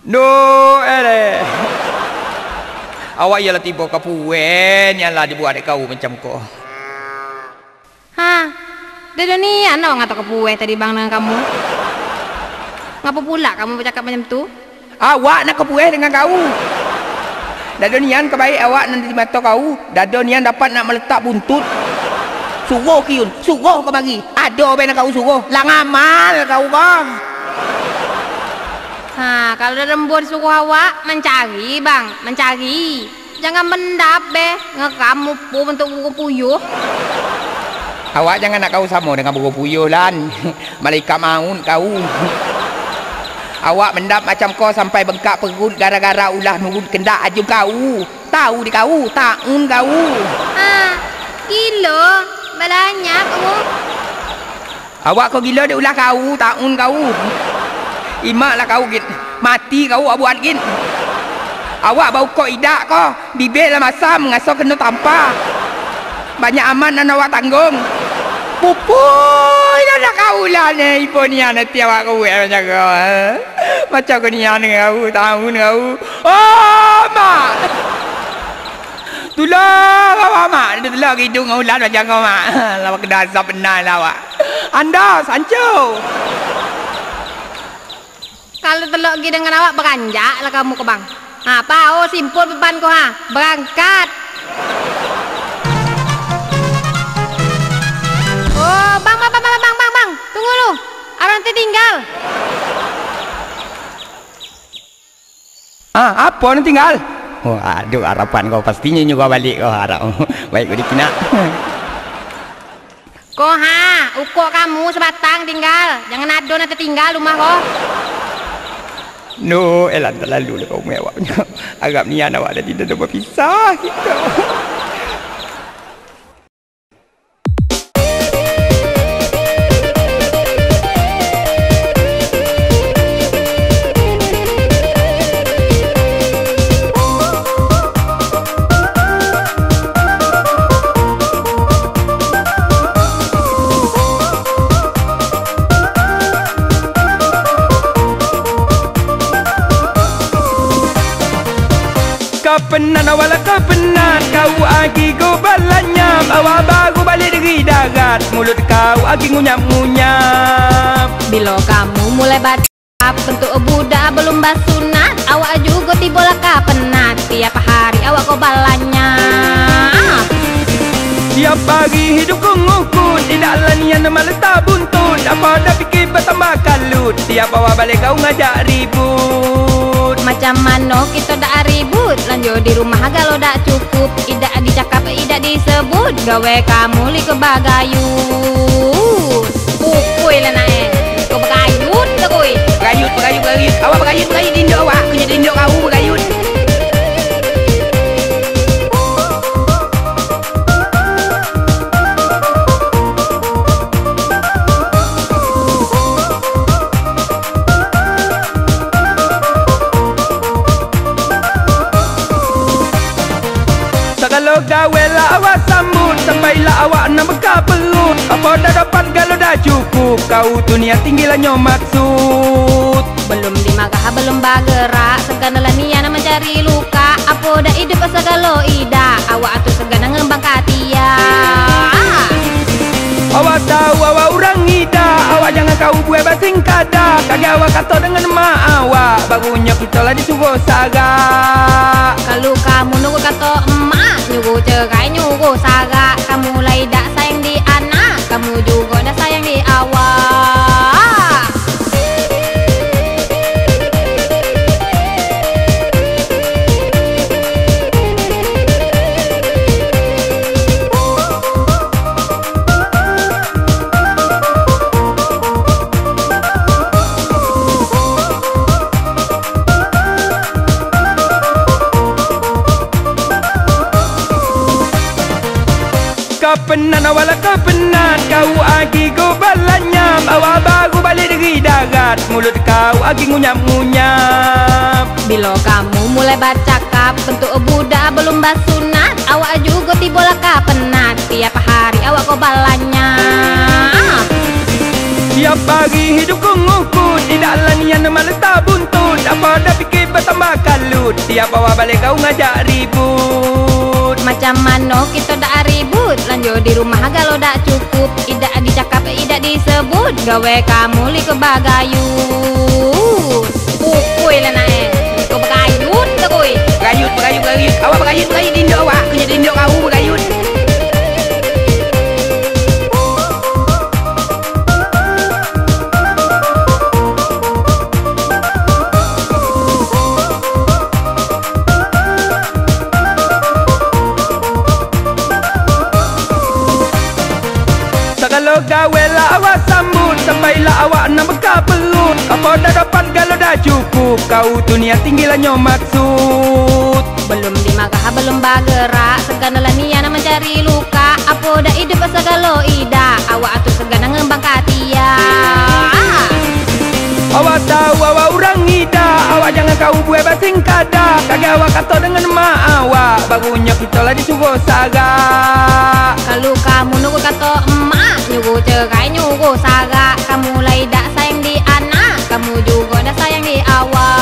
No, ele. Awak ialah tiba ke puan yang lah dibuat adik kau macam kau. Ha. Dia ni anak orang kepueh tadi bang dengan kamu. Ngapa pula kamu bercakap macam tu? Awak nak ke dengan kau. Dado nian kebaik awak nanti di mata kau. Dado nian dapat nak meletak buntut. Suruh kiun, suruh kau bagi. Ada apa nak kau suruh? Lang amal kau bang. Ha, kalau dah lembur suruh awak mencari bang, mencari. Jangan mendap be, ngekamu pun bentuk buku puyuh. Awak jangan nak kau sama dengan burung puyuh lan. Malaikat maun kau. Awak mendap macam kau sampai bengkak perut gara-gara ulah nurut kendak aju kau. Tahu di kau, taun kau. Ha, gila. Banyak kamu. Awak kau gila dia ulah kau, taun kau. Imak lah kau git. Mati kau buat git. Awak bau kau idak kau. Bibir lah masam ngasuh kena tampar. Banyak aman dan awak tanggung. Pupui dah kau lah ni. Ibu ni yang nanti awak kau buat macam kau. Eh? Macam kau ni dengan kau. Tahun kau. Oh, mak. Tolong awak mak. Tolong hidung ulat macam kau mak. Lawak kena asap benar lah awak. Anda, Sancho. Kalau telok pergi dengan awak beranjak lah kamu ke bang. Ha, apa? Oh, simpul beban kau ha. Berangkat. Oh, bang, bang, bang, bang, bang, bang, bang. Tunggu lu. Nanti tinggal. Ah, apa ni tinggal? Oh, aduh harapan kau pastinya juga balik kau harap. Baik kau dikina. Kau ha, ukuk kamu sebatang tinggal. Jangan ado nanti tinggal rumah kau. No, elah terlalu lah kau mewah. Agak nian awak dah tidak ada berpisah kita. Kapenan awal kapenan Kau agi go balanya Bawa baru balik dari darat Mulut kau agi ngunyap-ngunyap. Bila kamu mulai baca bentuk budak belum basunat Awak juga tiba lah penat. Tiap hari awak kau balanya Tiap pagi hidup ku ngukut Tidak lanian malah tak buntut. Apa dah fikir bertambah kalut? Tiap bawa balik kau ngajak ribut Macam mana kita dah ribut. Lanjut di rumah kalau dah cukup. Tidak dicakap, tidak disebut. Gawe kamu li ke bagayut Pukui lah naik. Kau bagayut lah kui Berayut, berayut, berayut Awak berayut, berayut awak nak bekal perut. Apa dah dapat kalau dah cukup. Kau tu niat tinggilah maksud. Belum dimarah, belum bergerak. Segala niat mencari luka. Apa dah hidup segala ida Awak tu segala ngembang katia Awak tahu awak orang ida Awak jangan kau buat basing kada Kaki awak kata dengan mak awak. Barunya kita lah disuruh sarak. Kalau kamu nunggu kata emak Nyuruh cerai, nyuruh sarak Kapenan awal kapenan Kau agi go balanya Bawa baru balik dari darat. Mulut kau agi ngunyap-ngunyap. Bila kamu mulai bercakap Bentuk budak belum basunat Awak juga tiba lah penat. Tiap hari awak kau balanya Tiap pagi hidup ku ngukut Tidak lanian malah tak buntut. Apa dah fikir tambah kalut? Tiap bawa balik kau ngajak ribut Macam mana kita dak ribut. Lanjut di rumah kalau dak cukup Idak dicakap, idak disebut Gawe kamu li ke bagayut Pukui lah nak eh. Kau bergayut ke koi? Berayut, berayut, berayut Awak berayut, berayut di induk awak Kena di induk kau berayut Gawe lah awak sambut. Sampailah awak nak bekal perut. Apa dah dapat kalau dah cukup? Kau tu niat tinggi lah nyom maksud. Belum dimarah, belum bergerak Segala lah niat nak mencari luka. Apa dah hidup segala ida Awak tu segala ngembang katia Awak tahu awak ngida Awak jangan kau buat basing kada Kaki awak kata dengan mak awak. Barunya kita lah disuruh saga. Kalau kamu nunggu kata emak Nyuruh cerai nyuruh saga. Kamu lah tidak sayang di anak. Kamu juga dah sayang di awak.